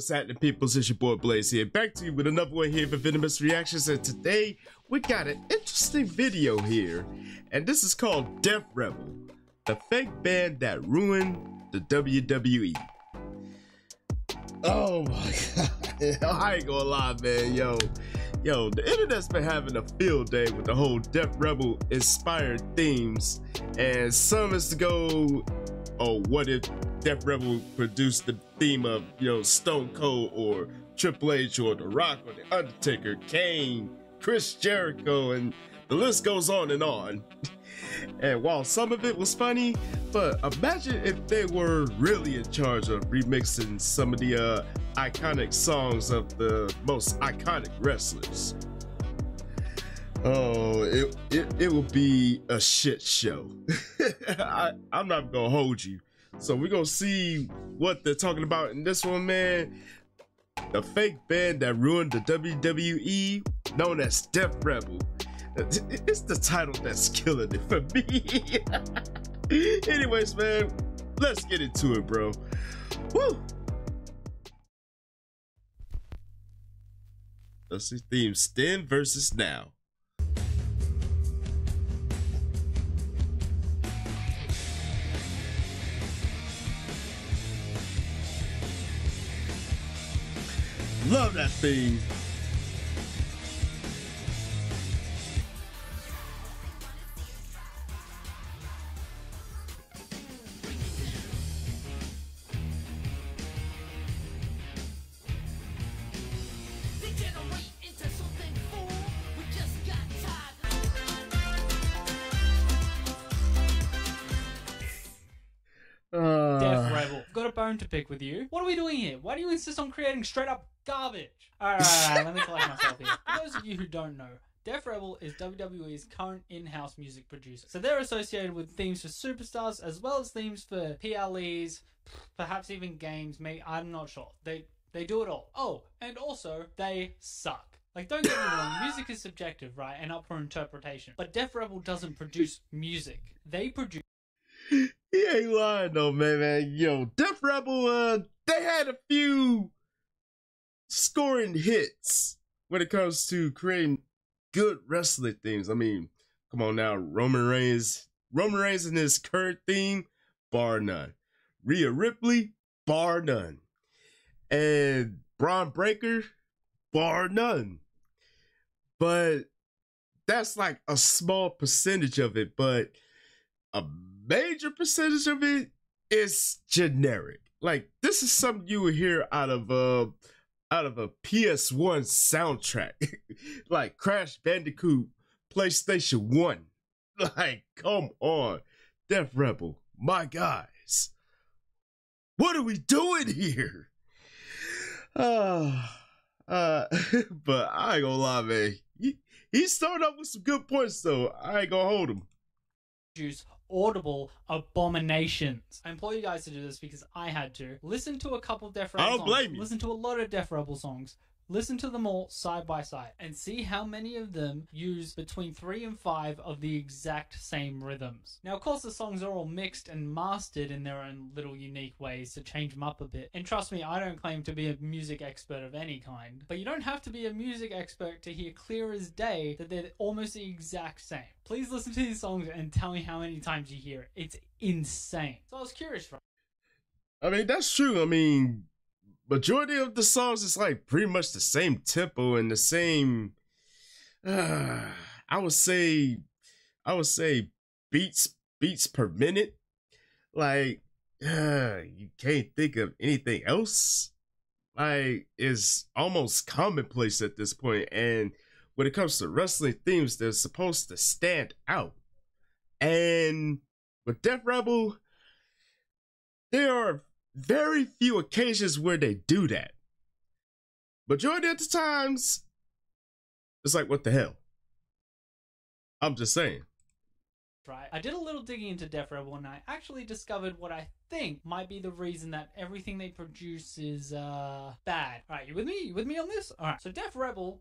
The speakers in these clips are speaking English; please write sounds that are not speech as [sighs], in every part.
What's happening, people? It's your boy Blaze here, back to you with another one here for Venomous Reactions, and today we got an interesting video here, and this is called Def Rebel, the fake band that ruined the WWE. Oh my [laughs] god, I ain't gonna lie, man, yo. Yo, the internet's been having a field day with the whole Def Rebel inspired themes, and some is to go, oh, what if Def Rebel produced the theme of, you know, Stone Cold or Triple H or The Rock or The Undertaker, Kane, Chris Jericho, and the list goes on and on. [laughs] and while some of it was funny, but imagine if they were really in charge of remixing some of the uh, iconic songs of the most iconic wrestlers. Oh, it it, it will be a shit show. [laughs] I, I'm not gonna hold you. So we're gonna see what they're talking about in this one, man. The fake band that ruined the WWE, known as Def Rebel. [laughs] It's the title that's killing it for me. [laughs] Anyways, man, let's get into it, bro. Woo! Let's see themes then versus now. Love that theme. Degenerate into something fool. We just got tired. Uh, Def Rebel. Got a bone to pick with you. What are we doing here? Why do you insist on creating straight up garbage? Alright, alright, let me collect [laughs] myself here. For those of you who don't know, Def Rebel is WWE's current in-house music producer. So they're associated with themes for superstars as well as themes for PLEs, perhaps even games, maybe I'm not sure. They they do it all. Oh, and also they suck. Like don't get me [laughs] wrong, music is subjective, right, and up for interpretation. But Def Rebel doesn't produce music. They produce [laughs] He ain't lying though, man, man. Yo, Def Rebel, uh, they had a few scoring hits when it comes to creating good wrestling themes. I mean, come on now, Roman Reigns, Roman Reigns in his current theme, bar none. Rhea Ripley, bar none. And Bron Breakker, bar none. But that's like a small percentage of it, but a major percentage of it is generic. Like this is something you would hear out of uh out of a PS1 soundtrack. [laughs] like Crash Bandicoot PlayStation 1. [laughs] Like, come on. Def Rebel, my guys. What are we doing here? [sighs] Uh, uh [laughs] but I ain't gonna lie, man. He, he started off with some good points though. I ain't gonna hold him. Audible abominations. I implore you guys to do this because I had to. Listen to a couple of Def Rebel I don't songs. blame you. Listen to a lot of Def Rebel songs. Listen to them all side by side and see how many of them use between three and five of the exact same rhythms. Now, of course, the songs are all mixed and mastered in their own little unique ways to change them up a bit. And trust me, I don't claim to be a music expert of any kind, but you don't have to be a music expert to hear clear as day that they're almost the exact same. Please listen to these songs and tell me how many times you hear it. It's insane. So I was curious, right? I mean, that's true. I mean, majority of the songs is like pretty much the same tempo and the same. Uh, I would say, I would say beats beats per minute. Like, uh, you can't think of anything else. Like, is almost commonplace at this point. And when it comes to wrestling themes, they're supposed to stand out. And with Def Rebel, there are very few occasions where they do that. Majority of the times, it's like, what the hell? I'm just saying. right? I did a little digging into Def Rebel and I actually discovered what I think might be the reason that everything they produce is uh bad. Alright, you with me? You with me on this? Alright, so Def Rebel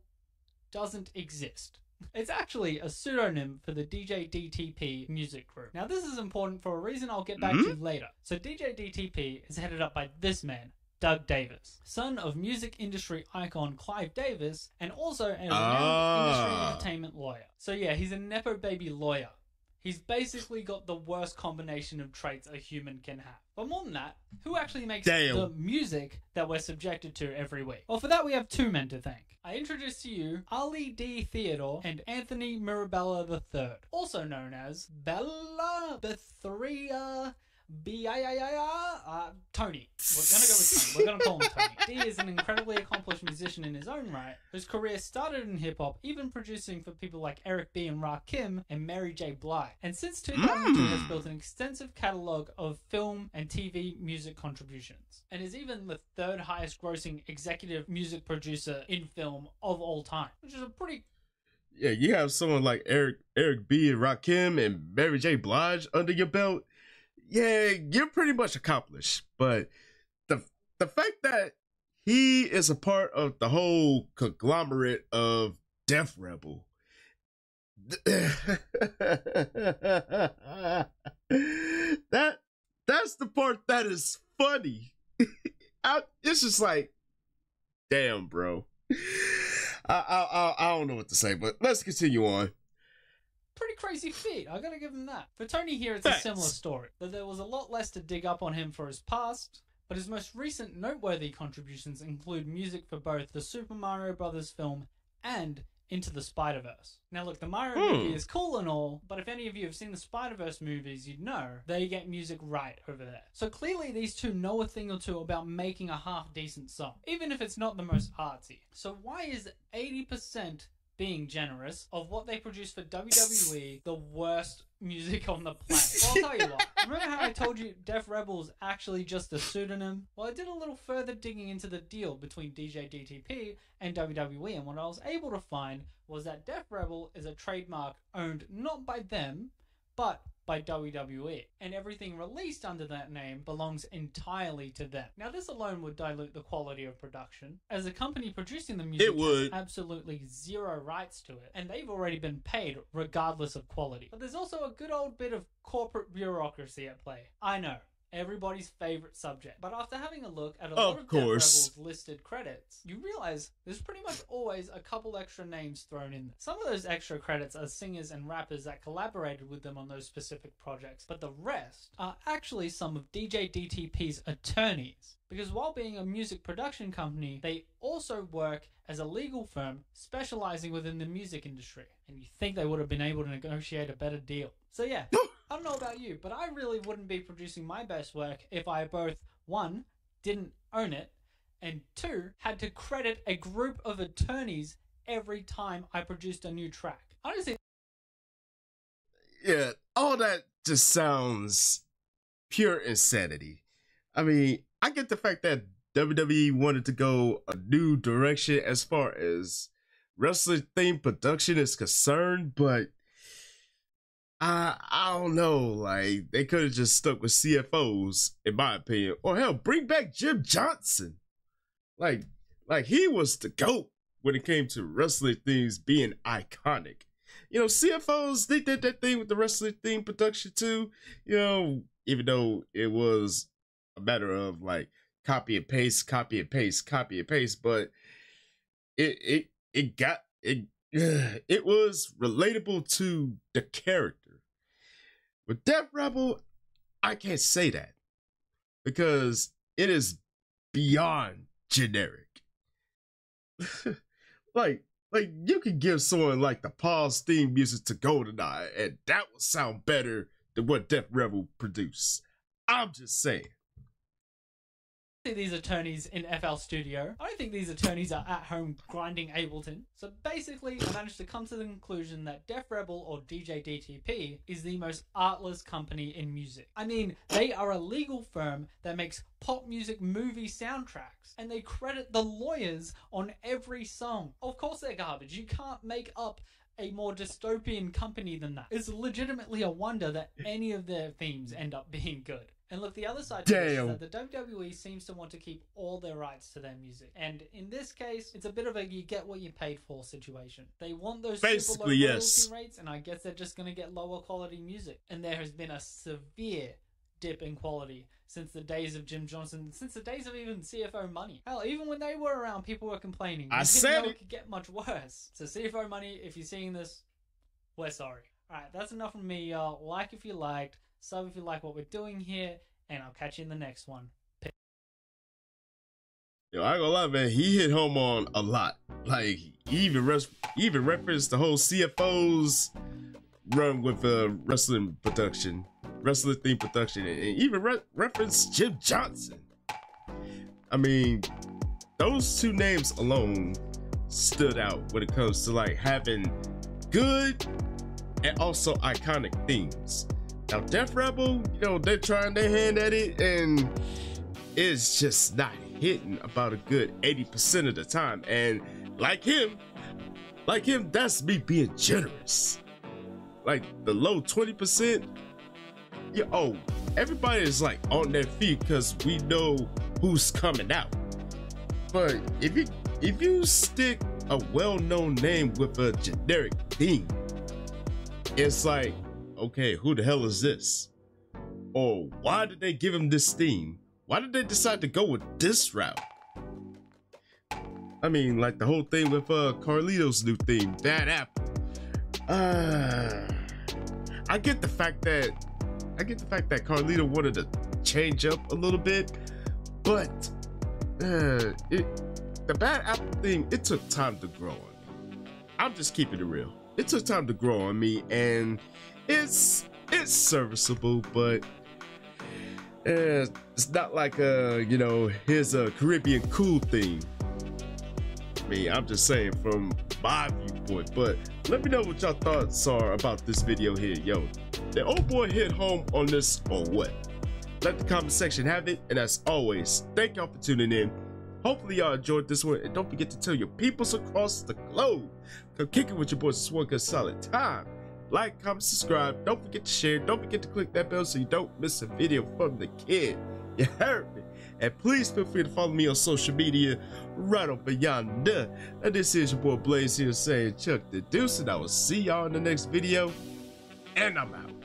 doesn't exist. It's actually a pseudonym for the DJ DTP music group. Now, this is important for a reason I'll get back to later. So, DJ DTP is headed up by this man, Doug Davis, son of music industry icon Clive Davis, and also a renowned Ah. industry entertainment lawyer. So yeah, he's a nepo baby lawyer. He's basically got the worst combination of traits a human can have. But more than that, who actually makes the music that we're subjected to every week? Well, for that we have two men to thank. I introduce to you Ali Dee Theodore and Anthony Mirabella III, also known as Bella Bethria B-I-I-I-I, uh, Tony. We're gonna go with Tony. We're gonna call him Tony. [laughs] Dee is an incredibly accomplished musician in his own right, whose career started in hip hop, even producing for people like Eric B. and Rakim and Mary J. Blige. And since 2002 has built an extensive catalog of film and TV music contributions, and is even the third highest grossing executive music producer in film of all time, which is a pretty Yeah, you have someone like Eric Eric B and Rakim and Mary J. Blige under your belt. Yeah, you're pretty much accomplished. But the the fact that he is a part of the whole conglomerate of Def Rebel. [laughs] that that's the part that is funny. [laughs] I, it's just like, damn, bro. I, I I I don't know what to say, but let's continue on. Pretty crazy feat. I gotta give him that. For Tony here, it's a similar story. That there was a lot less to dig up on him for his past, but his most recent noteworthy contributions include music for both the Super Mario Brothers film and Into the Spider Verse. Now, look, the Mario Hmm. movie is cool and all, but if any of you have seen the Spider Verse movies, you'd know they get music right over there. So clearly, these two know a thing or two about making a half decent song, even if it's not the most artsy. So, why is 80% being generous of what they produced for WWE [laughs] the worst music on the planet. [laughs] Well, I'll tell you what. Remember how I told you Def Rebel is actually just a pseudonym? Well, I did a little further digging into the deal between DJ DTP and WWE, and what I was able to find was that Def Rebel is a trademark owned not by them, but by WWE, and everything released under that name belongs entirely to them. Now, this alone would dilute the quality of production, as the company producing the music It would. has absolutely zero rights to it, and they've already been paid regardless of quality. But there's also a good old bit of corporate bureaucracy at play. I know. Everybody's favorite subject. But after having a look at a lot Of of Def course. Rebel's listed credits, you realize there's pretty much always a couple extra names thrown in. Some of those extra credits are singers and rappers that collaborated with them on those specific projects, but the rest are actually some of DJ DTP's attorneys. Because while being a music production company, they also work as a legal firm specializing within the music industry. And you think they would have been able to negotiate a better deal. So yeah, [gasps] [laughs] I don't know about you, but I really wouldn't be producing my best work if I both, one, didn't own it, and two, had to credit a group of attorneys every time I produced a new track. Honestly, yeah, all that just sounds pure insanity. I mean, I get the fact that WWE wanted to go a new direction as far as wrestling themed production is concerned, but I I don't know. Like they could have just stuck with CFOs, in my opinion, or hell, bring back Jim Johnston. Like like he was the goat when it came to wrestling things being iconic you know, CFOs, they did that thing with the wrestling theme production too. You know, even though it was a matter of like copy and paste, copy and paste, copy and paste, but it it it got it [sighs] it was relatable to the character. With Def Rebel, I can't say that because it is beyond generic. [laughs] like like you could give someone like the pause theme music to Goldeneye, and that would sound better than what Def Rebel produced. I'm just saying. See these attorneys in FL Studio. I don't think these attorneys are at home grinding Ableton. So basically, I managed to come to the conclusion that Def Rebel or DJ DTP is the most artless company in music. I mean, they are a legal firm that makes pop music movie soundtracks, and they credit the lawyers on every song. Of course, they're garbage. You can't make up a more dystopian company than that. It's legitimately a wonder that any of their themes end up being good. And look, the other side to this is that the WWE seems to want to keep all their rights to their music. And in this case, it's a bit of a you get what you paid for situation. They want those super low Basically, royalty yes. rates, and I guess they're just going to get lower quality music. And there has been a severe dip in quality since the days of Jim Johnston, since the days of even CFO Money. Hell, even when they were around, people were complaining. I said know it. could get much worse. So CFO Money, if you're seeing this, we're sorry. Alright, that's enough from me, y'all. Like if you liked, sub if you like what we're doing here, and I'll catch you in the next one. Yo, I ain't gonna lie, man. He hit home on a lot. Like he even res- even referenced the whole CFO's run with uh, wrestling production, wrestling theme production, and and even re- referenced Jim Johnston. I mean, those two names alone stood out when it comes to like having good and also iconic themes. Now, Def Rebel, you know, they're trying their hand at it, and it's just not hitting about a good 80% of the time. And like him, like him, that's me being generous. Like the low 20%, yeah, oh, everybody is like on their feet because we know who's coming out. But if you if you stick a well-known name with a generic theme, it's like, okay, who the hell is this? Or why did they give him this theme? Why did they decide to go with this route? I mean, like the whole thing with uh Carlito's new theme, Bad Apple. Uh, I get the fact that I get the fact that Carlito wanted to change up a little bit, but uh, it the Bad Apple thing it took time to grow on me. I'm just keeping it real. It took time to grow on me, and it's it's serviceable, but uh, it's not like uh you know here's a Caribbean cool thing. I mean, I'm just saying from my viewpoint, but let me know what y'all thoughts are about this video here, yo. The old boy hit home on this or what? Let the comment section have it, and as always, thank y'all for tuning in. Hopefully y'all enjoyed this one, and don't forget to tell your peoples across the globe. Come kick it with your boys. It's one good solid time. Like, comment, subscribe. Don't forget to share. Don't forget to click that bell so you don't miss a video from the kid. [laughs] You heard me. And please feel free to follow me on social media right over yonder. And this is your boy Blaze here saying Chuck the Deuce, and I will see y'all in the next video. And I'm out.